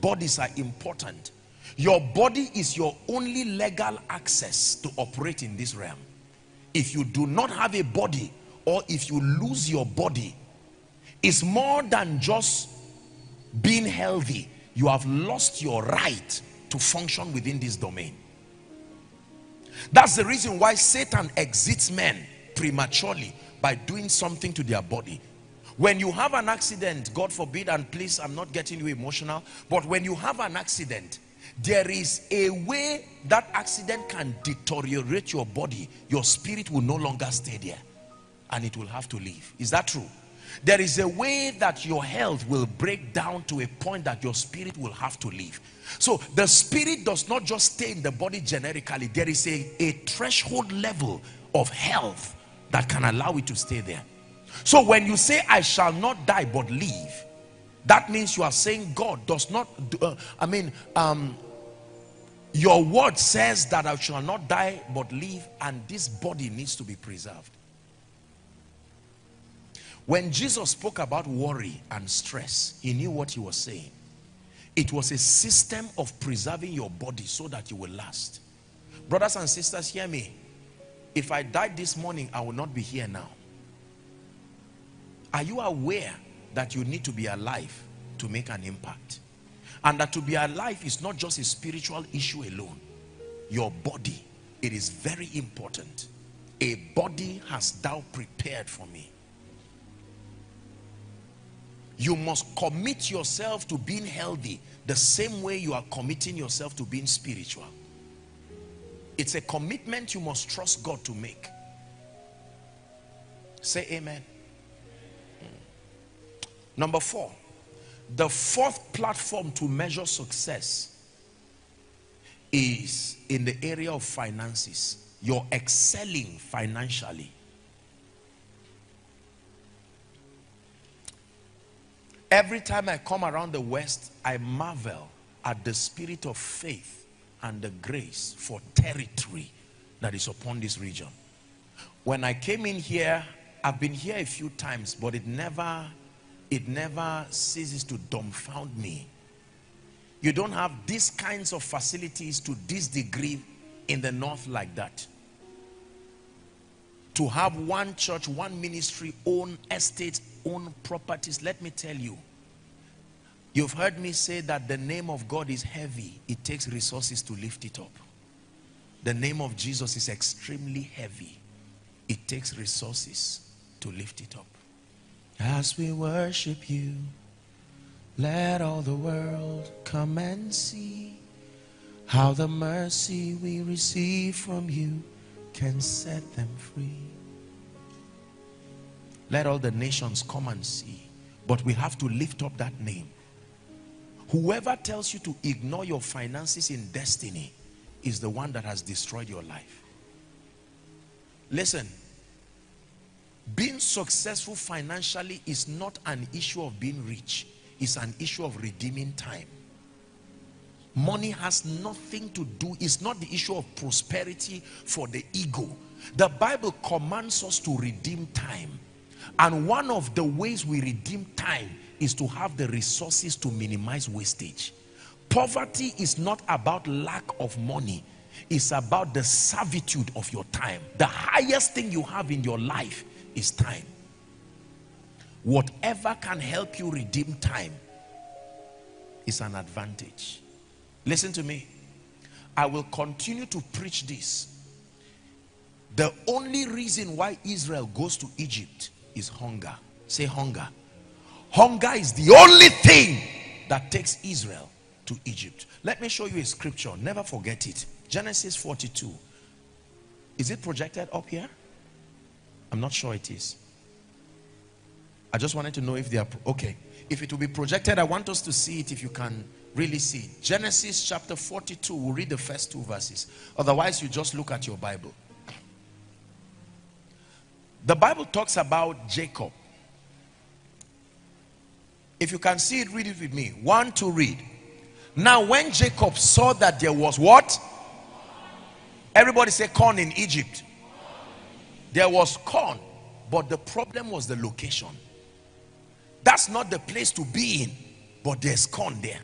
Bodies are important. Your body is your only legal access to operate in this realm. If you do not have a body or if you lose your body, it's more than just being healthy. You have lost your right to function within this domain. That's the reason why Satan exits men prematurely by doing something to their body. When you have an accident, God forbid, and please, I'm not getting you emotional, but when you have an accident, there is a way that accident can deteriorate your body. Your spirit will no longer stay there and it will have to leave. Is that true? There is a way that your health will break down to a point that your spirit will have to leave. So the spirit does not just stay in the body generically. There is a, a threshold level of health that can allow it to stay there. So when you say, I shall not die but live, that means you are saying God does not, uh, I mean, um, your word says that I shall not die but live and this body needs to be preserved. When Jesus spoke about worry and stress, he knew what he was saying. It was a system of preserving your body so that you will last. Brothers and sisters, hear me. If I died this morning, I will not be here now. Are you aware that you need to be alive to make an impact? And that to be alive is not just a spiritual issue alone. Your body, it is very important. A body has thou prepared for me. You must commit yourself to being healthy the same way you are committing yourself to being spiritual. It's a commitment you must trust God to make. Say amen. Number four, the fourth platform to measure success is in the area of finances. you're excelling financially. Every time I come around the West, I marvel at the spirit of faith and the grace for territory that is upon this region. When I came in here, I've been here a few times, but it never, it never ceases to dumbfound me. You don't have these kinds of facilities to this degree in the north like that. To have one church, one ministry, own estates, own properties, let me tell you, You've heard me say that the name of God is heavy. It takes resources to lift it up. The name of Jesus is extremely heavy. It takes resources to lift it up. As we worship you, let all the world come and see how the mercy we receive from you can set them free. Let all the nations come and see. But we have to lift up that name. Whoever tells you to ignore your finances in destiny is the one that has destroyed your life. Listen, being successful financially is not an issue of being rich. It's an issue of redeeming time. Money has nothing to do, it's not the issue of prosperity for the ego. The Bible commands us to redeem time. And one of the ways we redeem time is to have the resources to minimize wastage. Poverty is not about lack of money. It's about the servitude of your time. The highest thing you have in your life is time. Whatever can help you redeem time is an advantage. Listen to me. I will continue to preach this. The only reason why Israel goes to Egypt is hunger. Say hunger. Hunger is the only thing that takes Israel to Egypt. Let me show you a scripture. Never forget it. Genesis 42. Is it projected up here? I'm not sure it is. I just wanted to know if they are, okay. If it will be projected, I want us to see it if you can really see. Genesis chapter 42, we'll read the first two verses. Otherwise, you just look at your Bible. The Bible talks about Jacob. If you can see it, read it with me. One to read. Now, when Jacob saw that there was what? Everybody say corn in Egypt. There was corn, but the problem was the location. That's not the place to be in, but there's corn there.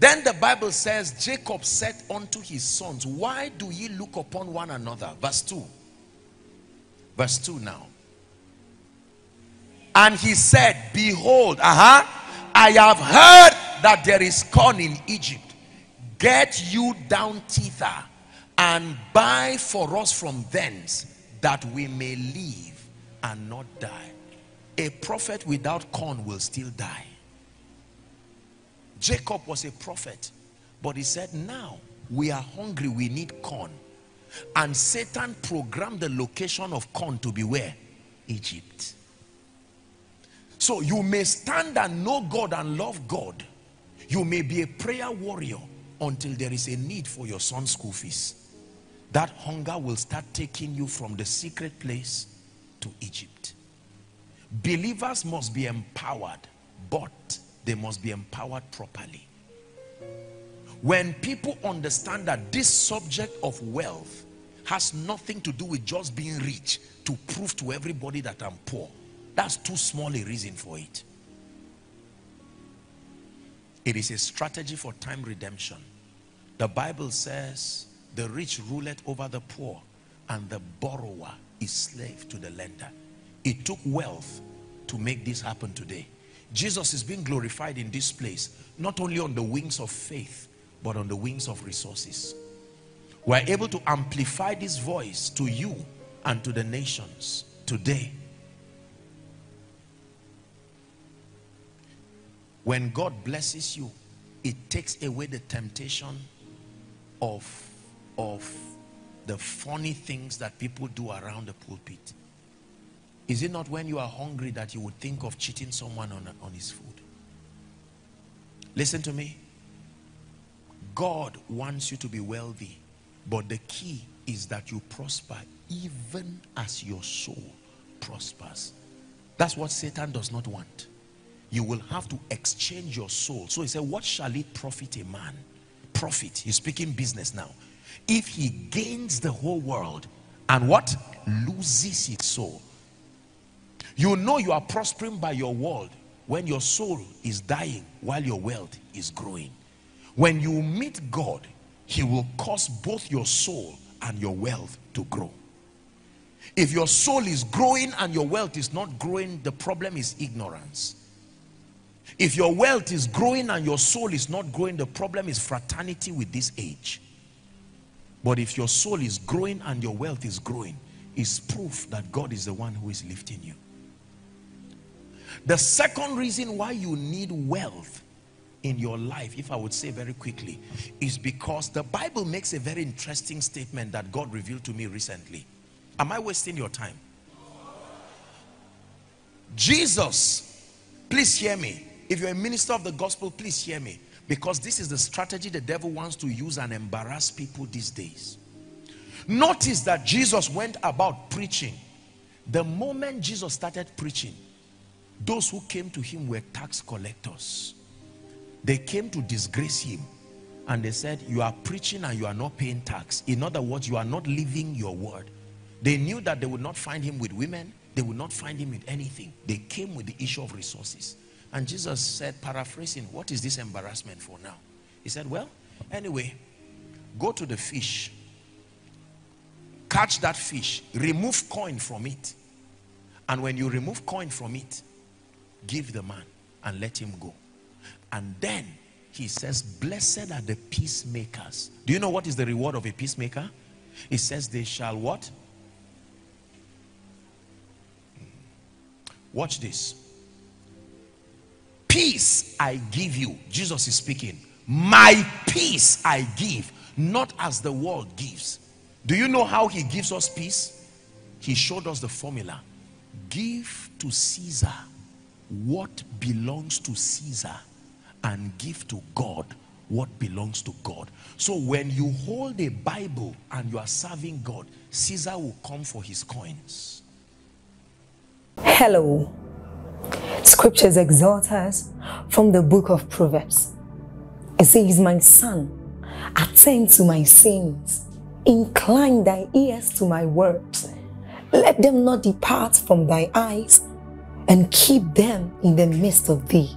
Then the Bible says, Jacob said unto his sons, Why do ye look upon one another? Verse 2. Verse 2 now. And he said, Behold, uh-huh, I have heard that there is corn in Egypt. Get you down thither and buy for us from thence that we may live and not die. A prophet without corn will still die. Jacob was a prophet, but he said, Now we are hungry, we need corn. And Satan programmed the location of corn to be where? Egypt. So you may stand and know God and love God. You may be a prayer warrior until there is a need for your son's school fees. That hunger will start taking you from the secret place to Egypt. Believers must be empowered, but they must be empowered properly. When people understand that this subject of wealth has nothing to do with just being rich to prove to everybody that I'm poor that's too small a reason for it. It is a strategy for time redemption. The Bible says, the rich ruleth over the poor and the borrower is slave to the lender. It took wealth to make this happen today. Jesus is being glorified in this place, not only on the wings of faith, but on the wings of resources. We're able to amplify this voice to you and to the nations today When God blesses you, it takes away the temptation of, of the funny things that people do around the pulpit. Is it not when you are hungry that you would think of cheating someone on, on his food? Listen to me. God wants you to be wealthy. But the key is that you prosper even as your soul prospers. That's what Satan does not want. You will have to exchange your soul. So he said, What shall it profit a man? Profit. He's speaking business now. If he gains the whole world and what? Loses his soul. You know you are prospering by your world when your soul is dying while your wealth is growing. When you meet God, he will cause both your soul and your wealth to grow. If your soul is growing and your wealth is not growing, the problem is ignorance. If your wealth is growing and your soul is not growing, the problem is fraternity with this age. But if your soul is growing and your wealth is growing, is proof that God is the one who is lifting you. The second reason why you need wealth in your life, if I would say very quickly, is because the Bible makes a very interesting statement that God revealed to me recently. Am I wasting your time? Jesus, please hear me. If you're a minister of the gospel, please hear me. Because this is the strategy the devil wants to use and embarrass people these days. Notice that Jesus went about preaching. The moment Jesus started preaching, those who came to him were tax collectors. They came to disgrace him. And they said, you are preaching and you are not paying tax. In other words, you are not living your word. They knew that they would not find him with women. They would not find him with anything. They came with the issue of resources. And Jesus said, paraphrasing, what is this embarrassment for now? He said, well, anyway, go to the fish. Catch that fish. Remove coin from it. And when you remove coin from it, give the man and let him go. And then he says, blessed are the peacemakers. Do you know what is the reward of a peacemaker? He says they shall what? Hmm. Watch this. Peace I give you. Jesus is speaking. My peace I give, not as the world gives. Do you know how he gives us peace? He showed us the formula. Give to Caesar what belongs to Caesar and give to God what belongs to God. So when you hold a Bible and you are serving God, Caesar will come for his coins. Hello. Scriptures exhort us from the book of Proverbs. It says, My son, attend to my sins, incline thy ears to my words. Let them not depart from thy eyes, and keep them in the midst of thee.